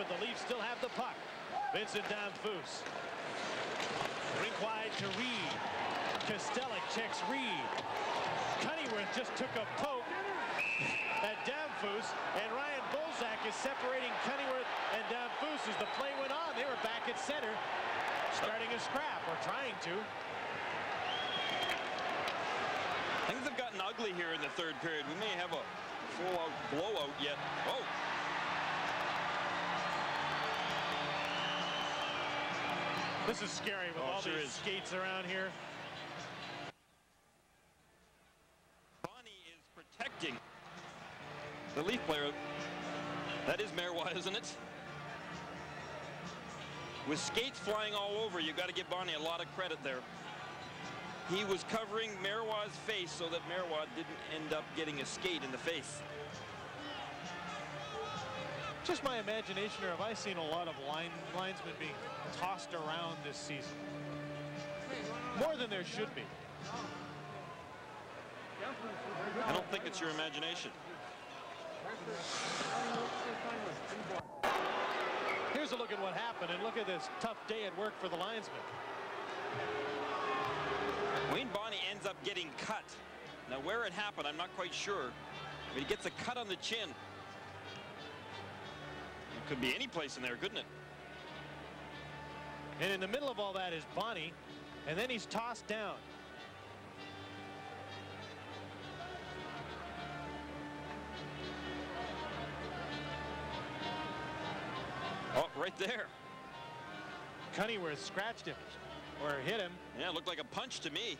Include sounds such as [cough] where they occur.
but the Leafs still have the puck. Vincent Damphousse. Rink wide to Reid. Kastelic checks Reid. Cunneyworth just took a poke at Damphousse, and Ryan Bolzak is separating Cunneyworth and Damphousse as the play went on. They were back at center, starting a scrap, or trying to. Things have gotten ugly here in the third period. We may have a blowout yet. Oh, This is scary with Oh, all sure these is. skates around here. Bonney is protecting the Leaf player. That is Marois, [laughs] isn't it? With skates flying all over, you've got to give Bonney a lot of credit there. He was covering Marois' face so that Marois didn't end up getting a skate in the face. Just my imagination, or have I seen a lot of line linesmen being tossed around this season? More than there should be. I don't think it's your imagination. Here's a look at what happened, and look at this tough day at work for the linesman. Wayne Bonney ends up getting cut. Now where it happened, I'm not quite sure. But he gets a cut on the chin. It could be any place in there, couldn't it? And in the middle of all that is Bonney, and then he's tossed down. Oh, right there. Cunneyworth scratched him, or hit him. Yeah, it looked like a punch to me.